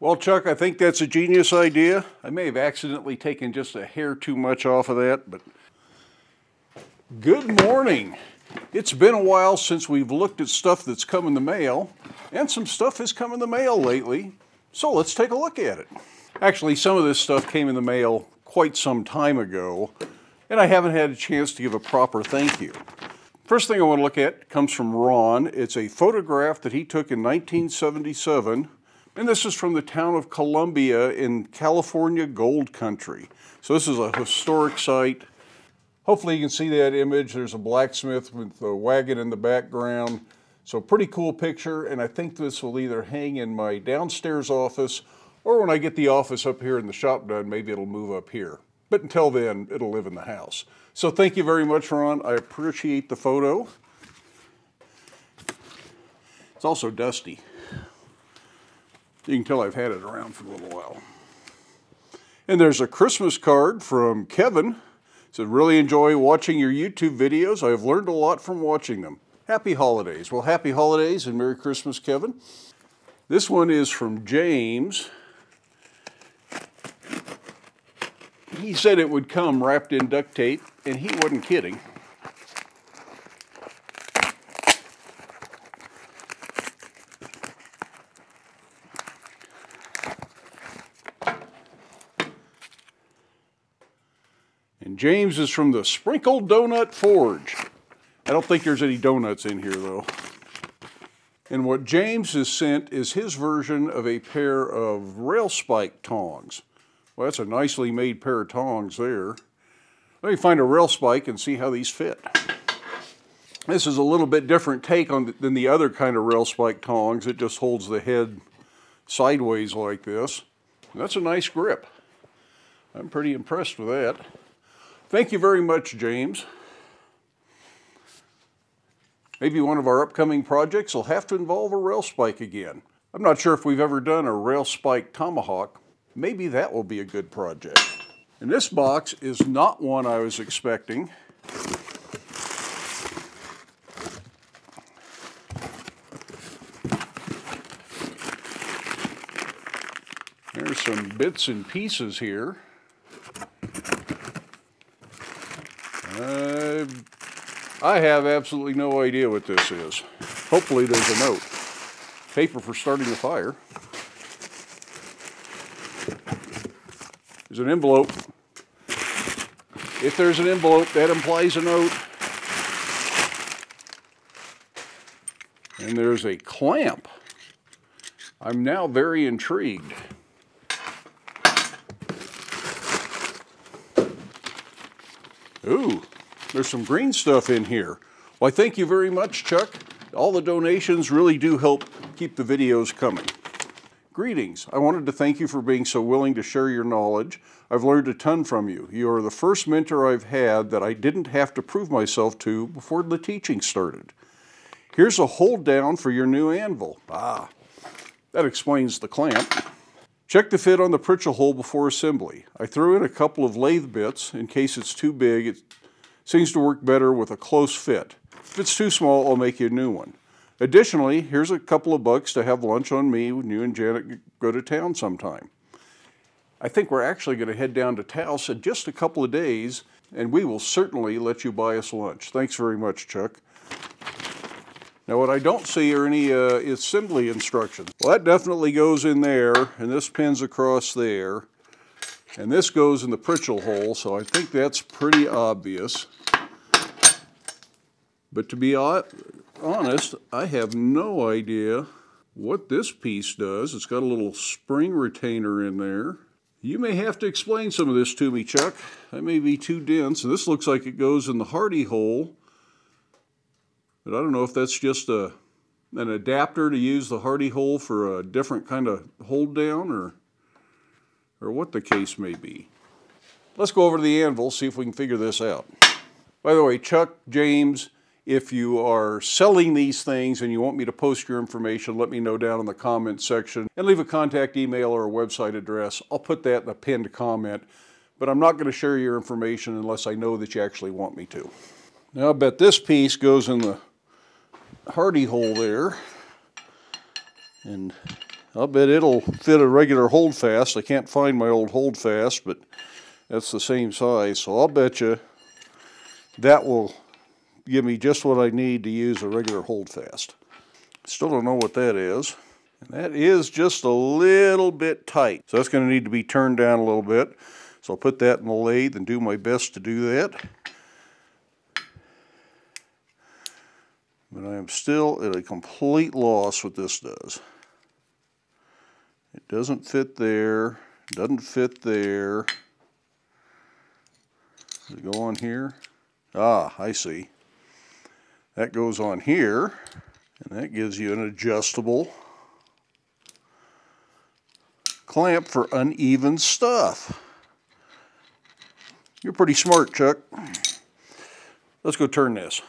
Well, Chuck, I think that's a genius idea. I may have accidentally taken just a hair too much off of that, but good morning. It's been a while since we've looked at stuff that's come in the mail, and some stuff has come in the mail lately, so let's take a look at it. Actually, some of this stuff came in the mail quite some time ago, and I haven't had a chance to give a proper thank you. First thing I want to look at comes from Ron. It's a photograph that he took in 1977, and this is from the town of Columbia in California Gold Country. So this is a historic site. Hopefully you can see that image. There's a blacksmith with a wagon in the background. So pretty cool picture, and I think this will either hang in my downstairs office or when I get the office up here in the shop done, maybe it'll move up here. But until then, it'll live in the house. So thank you very much, Ron. I appreciate the photo. It's also dusty. You can tell I've had it around for a little while. And there's a Christmas card from Kevin. It said, really enjoy watching your YouTube videos. I have learned a lot from watching them. Happy holidays. Well, happy holidays and Merry Christmas, Kevin. This one is from James. he said it would come wrapped in duct tape, and he wasn't kidding. James is from the Sprinkled Donut Forge. I don't think there's any donuts in here though. And what James has sent is his version of a pair of rail spike tongs. Well, that's a nicely made pair of tongs there. Let me find a rail spike and see how these fit. This is a little bit different take on the, than the other kind of rail spike tongs. It just holds the head sideways like this. That's a nice grip. I'm pretty impressed with that. Thank you very much, James. Maybe one of our upcoming projects will have to involve a rail spike again. I'm not sure if we've ever done a rail spike tomahawk, maybe that will be a good project. And this box is not one I was expecting. There's some bits and pieces here. Uh, I have absolutely no idea what this is. Hopefully there's a note. Paper for starting the fire. There's an envelope. If there's an envelope, that implies a note. And there's a clamp. I'm now very intrigued. Ooh, there's some green stuff in here. Well, I thank you very much, Chuck. All the donations really do help keep the videos coming. Greetings. I wanted to thank you for being so willing to share your knowledge. I've learned a ton from you. You are the first mentor I've had that I didn't have to prove myself to before the teaching started. Here's a hold down for your new anvil. Ah, that explains the clamp. Check the fit on the Pritchel hole before assembly. I threw in a couple of lathe bits in case it's too big. It seems to work better with a close fit. If it's too small, I'll make you a new one. Additionally, here's a couple of bucks to have lunch on me when you and Janet go to town sometime. I think we're actually going to head down to Taos in just a couple of days, and we will certainly let you buy us lunch. Thanks very much, Chuck. Now what I don't see are any uh, assembly instructions. Well, that definitely goes in there, and this pins across there. And this goes in the Pritchel hole, so I think that's pretty obvious. But to be honest, I have no idea what this piece does. It's got a little spring retainer in there. You may have to explain some of this to me, Chuck. I may be too dense. This looks like it goes in the Hardy hole. But I don't know if that's just a an adapter to use the Hardy hole for a different kind of hold down or, or what the case may be. Let's go over to the anvil, see if we can figure this out. By the way, Chuck, James, if you are selling these things and you want me to post your information, let me know down in the comment section and leave a contact email or a website address. I'll put that in a pinned comment, but I'm not going to share your information unless I know that you actually want me to. Now I bet this piece goes in the hardy hole there. And I'll bet it'll fit a regular holdfast. I can't find my old holdfast, but that's the same size. So I'll bet you that will give me just what I need to use a regular holdfast. Still don't know what that is. And that is just a little bit tight. So that's going to need to be turned down a little bit. So I'll put that in the lathe and do my best to do that. But I am still at a complete loss what this does. It doesn't fit there, doesn't fit there. Does it go on here? Ah, I see. That goes on here, and that gives you an adjustable clamp for uneven stuff. You're pretty smart, Chuck. Let's go turn this.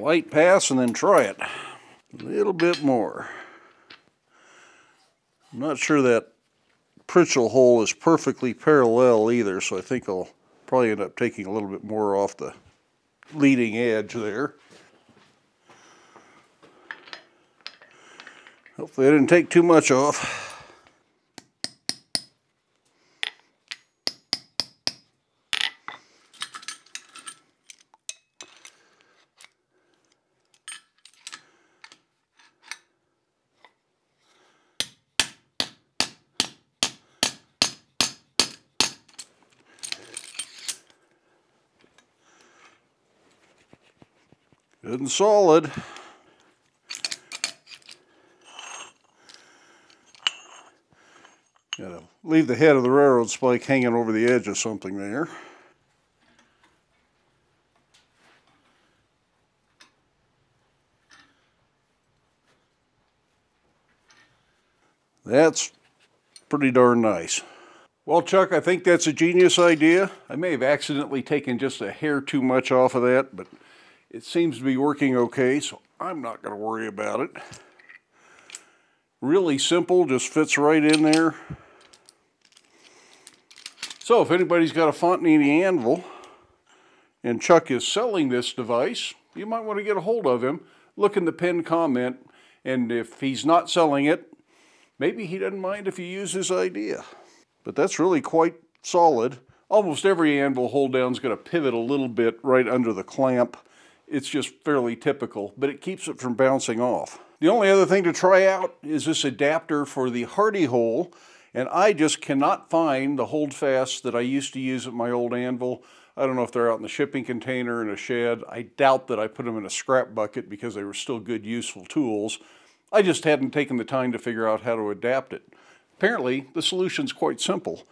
Light pass and then try it. A little bit more. I'm not sure that Pritchel hole is perfectly parallel either, so I think I'll probably end up taking a little bit more off the leading edge there. Hopefully I didn't take too much off. And solid. Gotta leave the head of the railroad spike hanging over the edge of something there. That's pretty darn nice. Well, Chuck, I think that's a genius idea. I may have accidentally taken just a hair too much off of that, but it seems to be working okay, so I'm not going to worry about it. Really simple, just fits right in there. So if anybody's got a Fontanini anvil and Chuck is selling this device, you might want to get a hold of him. Look in the pinned comment, and if he's not selling it, maybe he doesn't mind if you use his idea. But that's really quite solid. Almost every anvil hold down is going to pivot a little bit right under the clamp it's just fairly typical, but it keeps it from bouncing off. The only other thing to try out is this adapter for the Hardy hole, and I just cannot find the holdfast that I used to use at my old anvil. I don't know if they're out in the shipping container in a shed. I doubt that I put them in a scrap bucket because they were still good, useful tools. I just hadn't taken the time to figure out how to adapt it. Apparently, the solution's quite simple.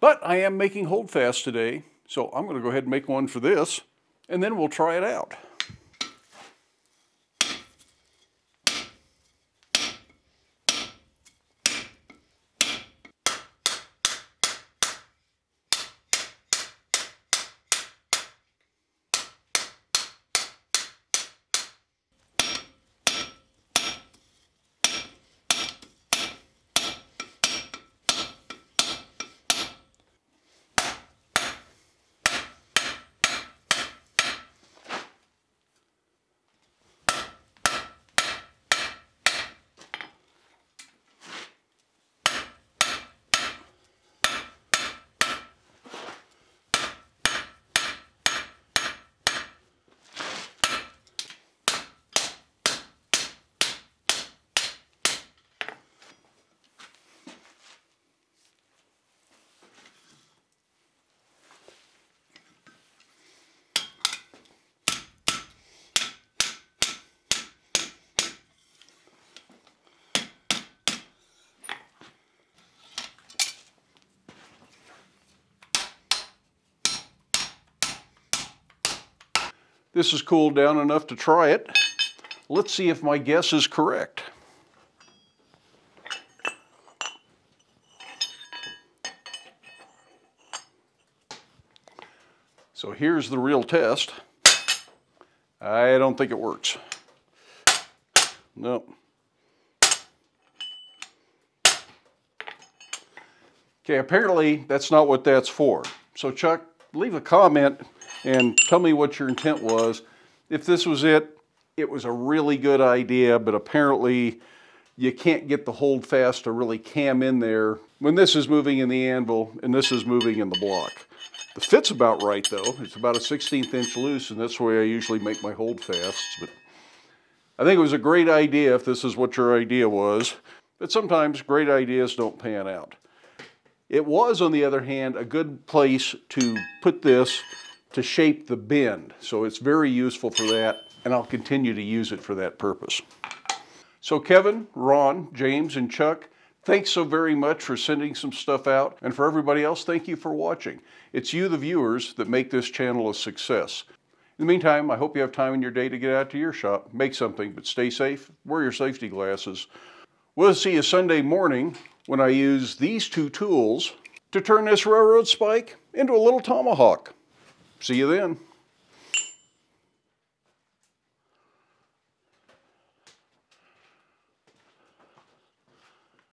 But I am making holdfast today, so I'm going to go ahead and make one for this and then we'll try it out. This has cooled down enough to try it. Let's see if my guess is correct. So here's the real test. I don't think it works. Nope. Okay, apparently that's not what that's for. So Chuck, leave a comment and tell me what your intent was. If this was it, it was a really good idea, but apparently you can't get the hold fast to really cam in there when this is moving in the anvil and this is moving in the block. The fit's about right though. It's about a 16th inch loose and that's the way I usually make my hold fasts. But I think it was a great idea if this is what your idea was, but sometimes great ideas don't pan out. It was, on the other hand, a good place to put this to shape the bend. So it's very useful for that, and I'll continue to use it for that purpose. So Kevin, Ron, James, and Chuck, thanks so very much for sending some stuff out. And for everybody else, thank you for watching. It's you, the viewers, that make this channel a success. In the meantime, I hope you have time in your day to get out to your shop, make something, but stay safe, wear your safety glasses. We'll see you Sunday morning when I use these two tools to turn this railroad spike into a little tomahawk. See you then.